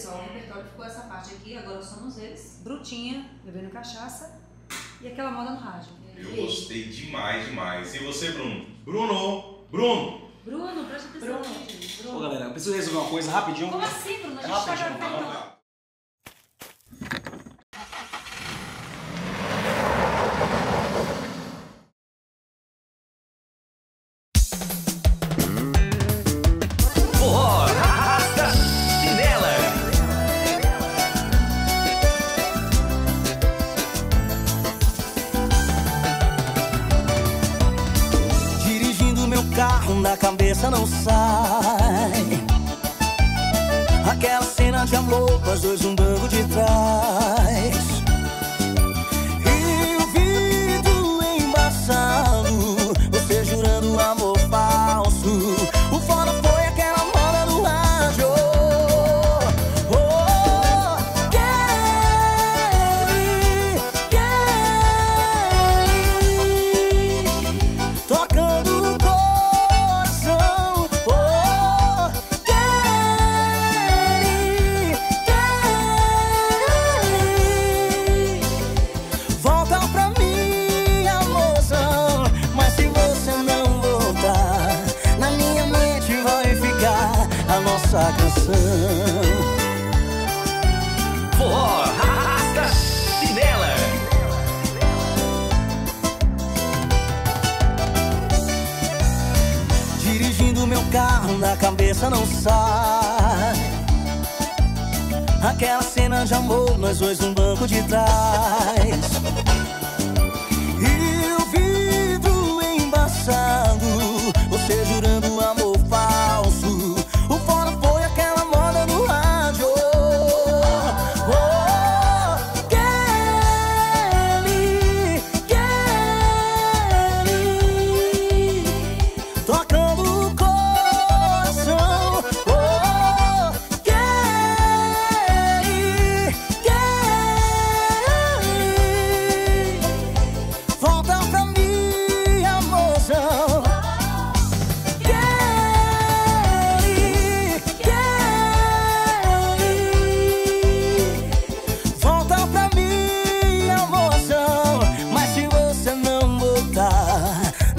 só, o repertório ficou essa parte aqui, agora somos eles, brutinha, bebendo cachaça e aquela moda no rádio. Eu gostei demais, demais. E você, Bruno? Bruno! Bruno! Bruno, presta atenção. Ô Bruno. galera, eu preciso resolver uma coisa rapidinho. Como assim, Bruno? A É gente tá rapidinho, gravando. Na cabeça não sai. Aquela cena de amor, nós dois um banco de trás. Canção Forró, arrasta, chinela. Dirigindo meu carro, na cabeça não sai. Aquela cena de amor, nós dois num banco de trás.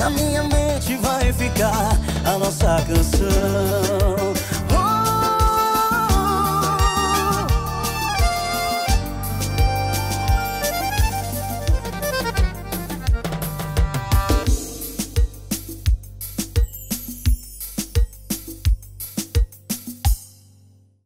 Na minha mente vai ficar a nossa canção.